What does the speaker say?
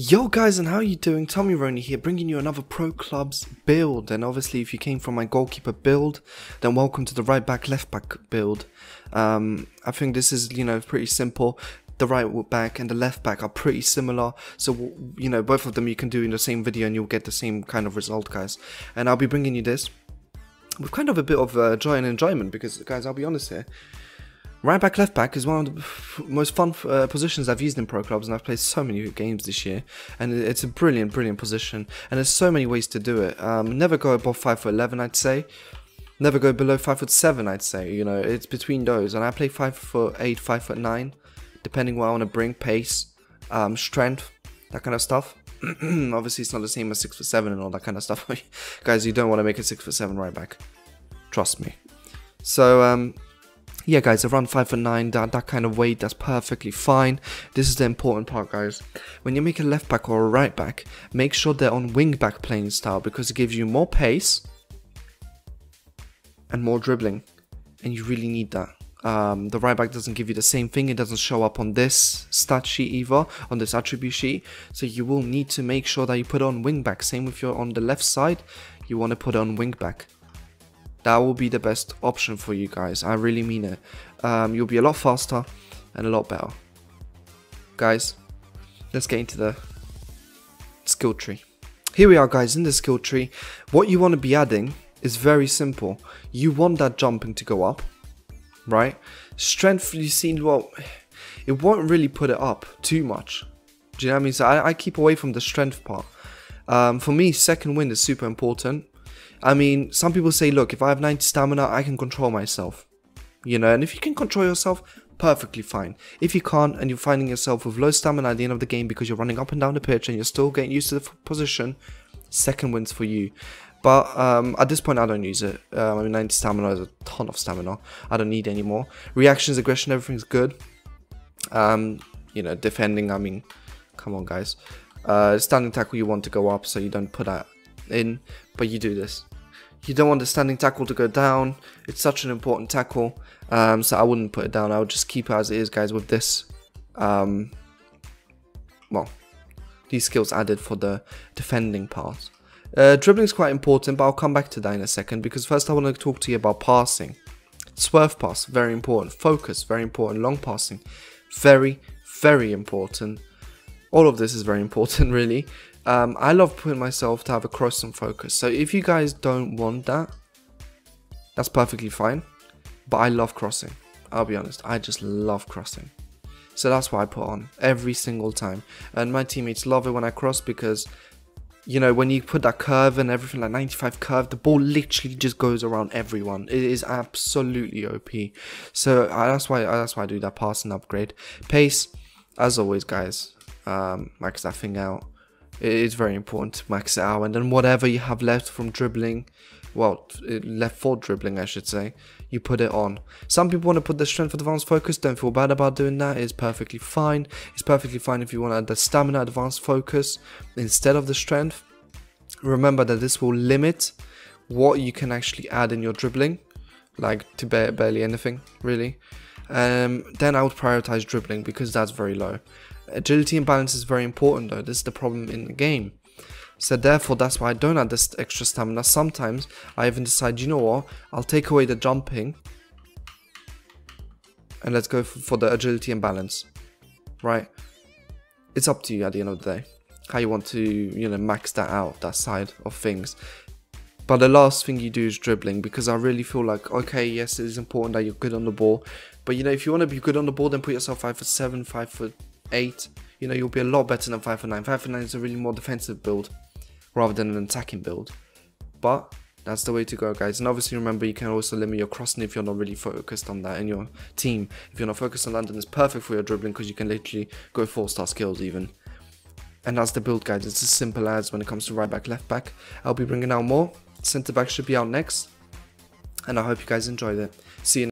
Yo guys and how are you doing? Tommy Roney here bringing you another Pro Clubs build and obviously if you came from my goalkeeper build then welcome to the right back left back build. Um, I think this is you know pretty simple. The right back and the left back are pretty similar so you know both of them you can do in the same video and you'll get the same kind of result guys. And I'll be bringing you this with kind of a bit of uh, joy and enjoyment because guys I'll be honest here Right back, left back is one of the most fun uh, positions I've used in pro clubs, and I've played so many games this year. And it's a brilliant, brilliant position, and there's so many ways to do it. Um, never go above five foot eleven, I'd say. Never go below five foot seven, I'd say. You know, it's between those, and I play five foot eight, five foot nine, depending what I want to bring, pace, um, strength, that kind of stuff. Obviously, it's not the same as six foot seven and all that kind of stuff. Guys, you don't want to make a six foot seven right back. Trust me. So, um, yeah guys around 5 foot 9 that, that kind of weight that's perfectly fine. This is the important part guys. When you make a left back or a right back make sure they're on wing back playing style because it gives you more pace and more dribbling. And you really need that. Um, the right back doesn't give you the same thing. It doesn't show up on this stat sheet either on this attribute sheet. So you will need to make sure that you put on wing back. Same if you're on the left side you want to put on wing back that will be the best option for you guys. I really mean it. Um, you'll be a lot faster and a lot better. Guys, let's get into the skill tree. Here we are guys in the skill tree. What you want to be adding is very simple. You want that jumping to go up, right? Strength, you see, well, it won't really put it up too much. Do you know what I mean? So I, I keep away from the strength part. Um, for me, second wind is super important. I mean, some people say, look, if I have 90 stamina, I can control myself. You know, and if you can control yourself, perfectly fine. If you can't and you're finding yourself with low stamina at the end of the game because you're running up and down the pitch and you're still getting used to the position, second wins for you. But um, at this point, I don't use it. Um, I mean, 90 stamina is a ton of stamina. I don't need any more. Reactions, aggression, everything's good. Um, you know, defending, I mean, come on, guys. Uh, standing tackle, you want to go up, so you don't put that in, but you do this. You don't want the standing tackle to go down. It's such an important tackle. Um, so I wouldn't put it down. I would just keep it as it is, guys, with this. Um, well, these skills added for the defending part. Uh, dribbling is quite important, but I'll come back to that in a second because first I want to talk to you about passing. Swerve pass, very important. Focus, very important. Long passing, very, very important. All of this is very important, really. Um, I love putting myself to have a cross and focus. So if you guys don't want that, that's perfectly fine. But I love crossing. I'll be honest. I just love crossing. So that's why I put on every single time. And my teammates love it when I cross because, you know, when you put that curve and everything like 95 curve, the ball literally just goes around everyone. It is absolutely OP. So uh, that's why that's why I do that passing upgrade. Pace, as always, guys. Um, max that thing out. It is very important to max it out. And then whatever you have left from dribbling well left for dribbling I should say you put it on. Some people want to put the strength advanced focus. Don't feel bad about doing that. It's perfectly fine. It's perfectly fine if you want to add the stamina advanced focus instead of the strength. Remember that this will limit what you can actually add in your dribbling like to barely anything really. Um, then I would prioritize dribbling because that's very low Agility and balance is very important though, this is the problem in the game. So therefore, that's why I don't add this extra stamina. Sometimes I even decide, you know what, I'll take away the jumping and let's go for, the agility and balance, right? It's up to you at the end of the day, how you want to, you know, max that out, that side of things. But the last thing you do is dribbling because I really feel like, okay, yes, it is important that you're good on the ball. But, you know, if you want to be good on the ball, then put yourself 5 foot 7, 5 foot 8, you know, you'll be a lot better than 5 for 9. 5 for 9 is a really more defensive build rather than an attacking build. But that's the way to go, guys. And obviously, remember, you can also limit your crossing if you're not really focused on that in your team. If you're not focused on that, it's perfect for your dribbling because you can literally go 4-star skills even. And that's the build, guys. It's as simple as when it comes to right back, left back. I'll be bringing out more. Centre back should be out next. And I hope you guys enjoyed it. See you